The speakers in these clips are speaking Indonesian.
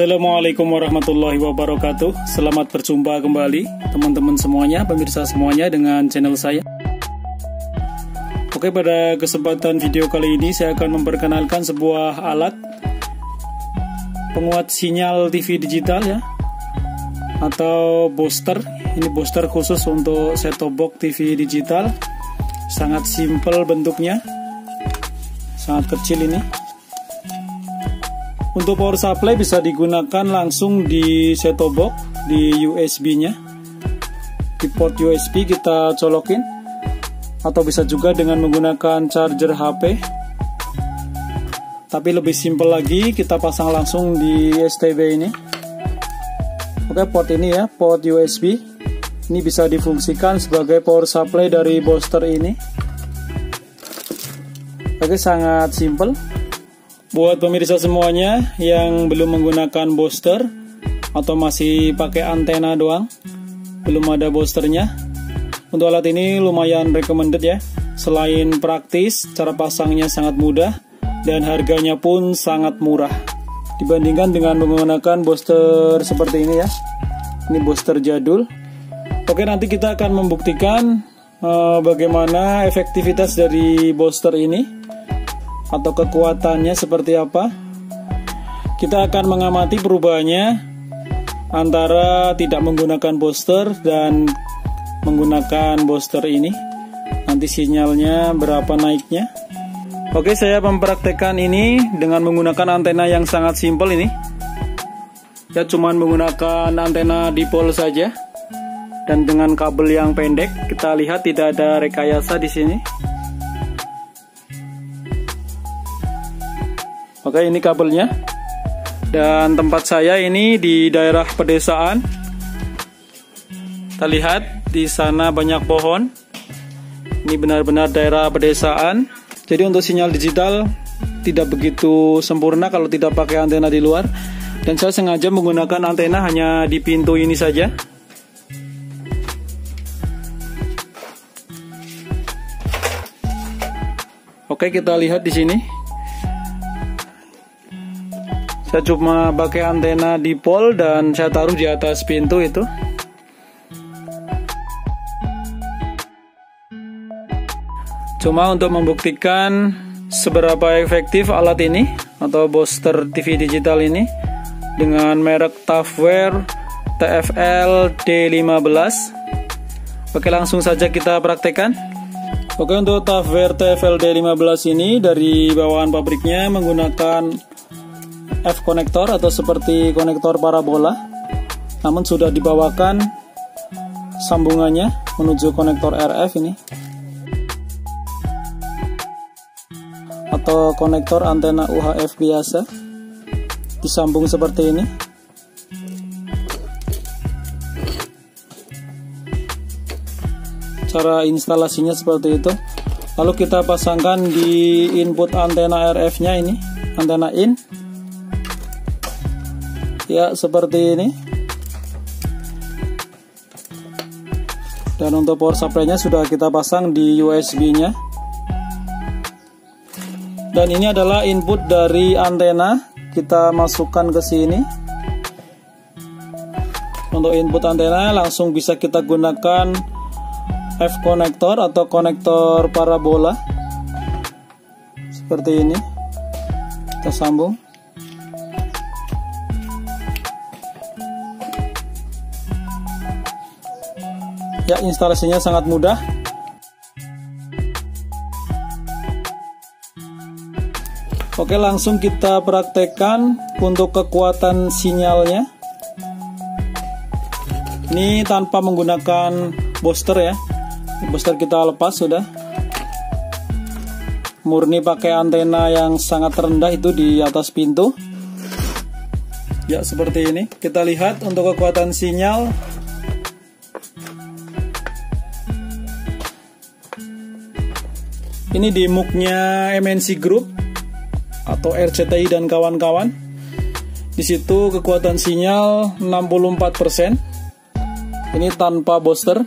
Assalamualaikum warahmatullahi wabarakatuh. Selamat berjumpa kembali teman-teman semuanya, pemirsa semuanya dengan channel saya. Oke pada kesempatan video kali ini saya akan memperkenalkan sebuah alat Penguat sinyal TV digital ya Atau booster. Ini booster khusus untuk set-top box TV digital. Sangat simple bentuknya Sangat kecil ini untuk power supply bisa digunakan langsung di set-top box di USB-nya. Di port USB kita colokin atau bisa juga dengan menggunakan charger HP. Tapi lebih simpel lagi kita pasang langsung di STB ini. Oke, port ini ya, port USB. Ini bisa difungsikan sebagai power supply dari booster ini. Oke, sangat simple. Buat pemirsa semuanya yang belum menggunakan booster atau masih pakai antena doang, belum ada boosternya. Untuk alat ini lumayan recommended ya. Selain praktis, cara pasangnya sangat mudah dan harganya pun sangat murah. Dibandingkan dengan menggunakan booster seperti ini ya. Ini booster jadul. Oke, nanti kita akan membuktikan uh, bagaimana efektivitas dari booster ini atau kekuatannya seperti apa. Kita akan mengamati perubahannya antara tidak menggunakan booster dan menggunakan booster ini. Nanti sinyalnya berapa naiknya. Oke, saya mempraktekkan ini dengan menggunakan antena yang sangat simpel ini. Ya, cuman menggunakan antena dipol saja. Dan dengan kabel yang pendek, kita lihat tidak ada rekayasa di sini. Oke, ini kabelnya. Dan tempat saya ini di daerah pedesaan. Kita lihat di sana banyak pohon. Ini benar-benar daerah pedesaan. Jadi untuk sinyal digital tidak begitu sempurna kalau tidak pakai antena di luar. Dan saya sengaja menggunakan antena hanya di pintu ini saja. Oke, kita lihat di sini. Saya cuma pakai antena dipol dan saya taruh di atas pintu itu. Cuma untuk membuktikan seberapa efektif alat ini atau booster TV digital ini dengan merek Tafware TFL D15. Oke, langsung saja kita praktekkan. Oke, untuk Tafware TFL D15 ini dari bawaan pabriknya menggunakan F konektor atau seperti konektor parabola. Namun sudah dibawakan sambungannya menuju konektor RF ini. Atau konektor antena UHF biasa. Disambung seperti ini. Cara instalasinya seperti itu. Lalu kita pasangkan di input antena RF nya ini. Antena in ya seperti ini. Dan untuk power supply nya sudah kita pasang di USB nya dan ini adalah input dari antena. Kita masukkan ke sini. Untuk input antena langsung bisa kita gunakan F konektor atau konektor parabola. Seperti ini. Kita sambung Ya, instalasinya sangat mudah. Oke, langsung kita praktekkan untuk kekuatan sinyalnya. Ini tanpa menggunakan booster ya. Booster kita lepas sudah. Murni pakai antena yang sangat rendah itu di atas pintu. Ya, seperti ini. Kita lihat untuk kekuatan sinyal Ini di muknya MNC Group atau RCTI dan kawan-kawan. Di situ kekuatan sinyal 64%. Ini tanpa booster.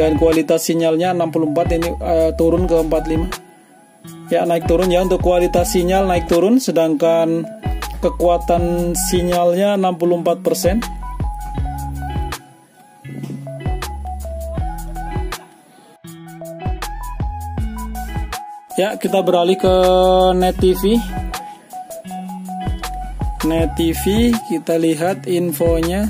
Dan kualitas sinyalnya 64 ini uh, turun ke 45. ya naik turun ya untuk kualitas sinyal naik turun sedangkan kekuatan sinyalnya 64% Ya, kita beralih ke Net TV. Net TV, kita lihat infonya.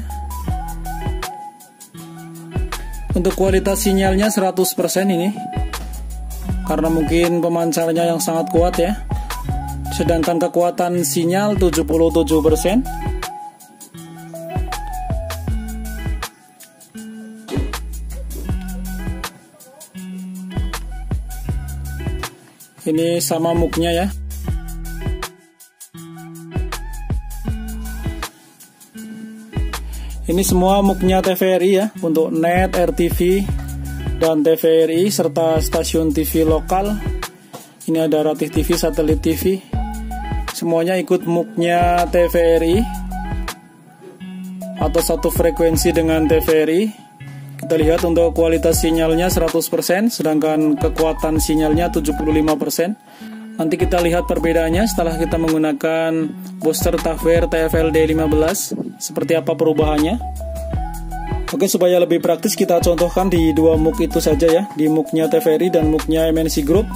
Untuk kualitas sinyalnya 100% ini karena mungkin pemancarnya yang sangat kuat ya sedangkan kekuatan sinyal 77% ini sama muknya ya ini semua muknya TVRI ya untuk net RTV dan TVRI serta stasiun TV lokal. Ini ada Ratih TV, Satelit TV. Semuanya ikut MUK-nya TVRI atau satu frekuensi dengan TVRI. Kita lihat untuk kualitas sinyalnya 100%, sedangkan kekuatan sinyalnya 75%. Nanti kita lihat perbedaannya setelah kita menggunakan booster Tafwer TFLD 15, seperti apa perubahannya. Oke, supaya lebih praktis kita contohkan di dua MOOC itu saja ya, di MOOC-nya TVRI dan MOOC-nya MNC Group.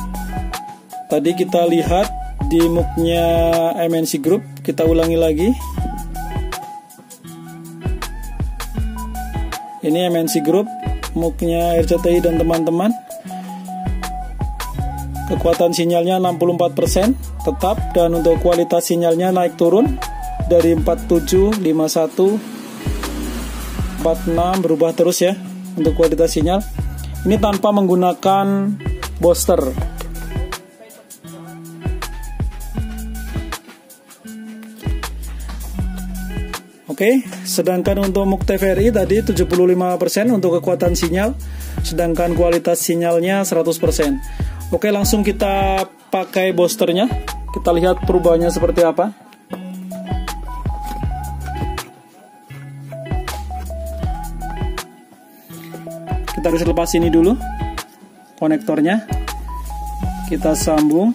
Tadi kita lihat di MOOC-nya MNC Group, kita ulangi lagi. Ini MNC Group, MOOC-nya RCTI dan teman-teman. Kekuatan sinyalnya 64% tetap dan untuk kualitas sinyalnya naik turun dari 47, 51, 46 berubah terus ya untuk kualitas sinyal. Ini tanpa menggunakan booster. Oke, sedangkan untuk MUK TVRI tadi 75% untuk kekuatan sinyal, sedangkan kualitas sinyalnya 100%. Oke, langsung kita pakai boosternya. Kita lihat perubahannya seperti apa. kita harus lepas ini dulu konektornya kita sambung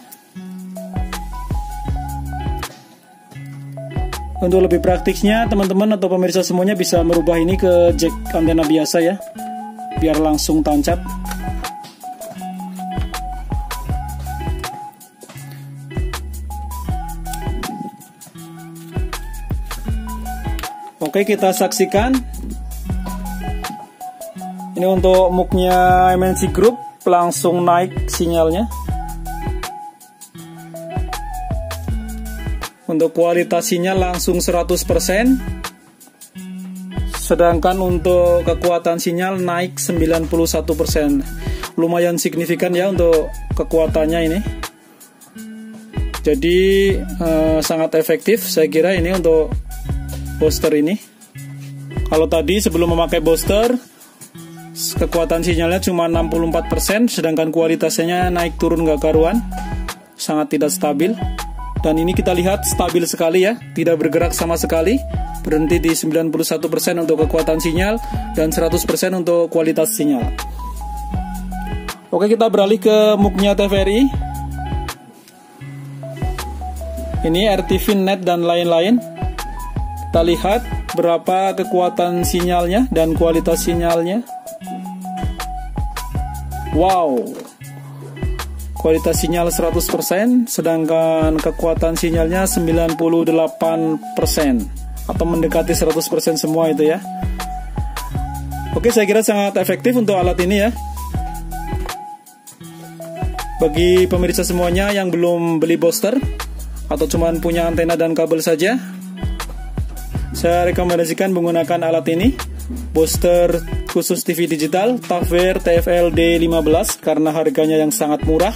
untuk lebih praktisnya teman-teman atau pemirsa semuanya bisa merubah ini ke jack antena biasa ya. Biar langsung tancap. Oke kita saksikan. Ini untuk muknya MNC Group langsung naik sinyalnya. Untuk kualitas langsung 100%. Sedangkan untuk kekuatan sinyal naik 91%. Lumayan signifikan ya untuk kekuatannya ini. Jadi eh, sangat efektif saya kira ini untuk booster ini. Kalau tadi sebelum memakai booster kekuatan sinyalnya cuma 64% sedangkan kualitasnya naik turun gak karuan sangat tidak stabil dan ini kita lihat stabil sekali ya tidak bergerak sama sekali. Berhenti di 91% untuk kekuatan sinyal dan 100% untuk kualitas sinyal. Oke kita beralih ke muknya TVRI ini RTV net dan lain-lain. Kita lihat berapa kekuatan sinyalnya dan kualitas sinyalnya. Wow. Kualitas sinyal 100%, sedangkan kekuatan sinyalnya 98% atau mendekati 100% semua itu ya. Oke, saya kira sangat efektif untuk alat ini ya. Bagi pemirsa semuanya yang belum beli booster atau cuma punya antena dan kabel saja, saya rekomendasikan menggunakan alat ini booster khusus TV digital Tafwer TFL D15 karena harganya yang sangat murah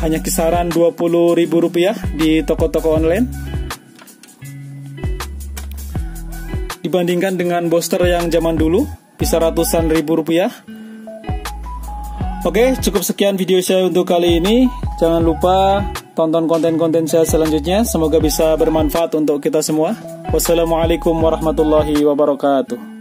hanya kisaran Rp20.000 di toko-toko online dibandingkan dengan booster yang zaman dulu bisa ratusan ribu rupiah Oke, cukup sekian video saya untuk kali ini. Jangan lupa tonton konten-konten saya selanjutnya. Semoga bisa bermanfaat untuk kita semua. Wassalamualaikum warahmatullahi wabarakatuh.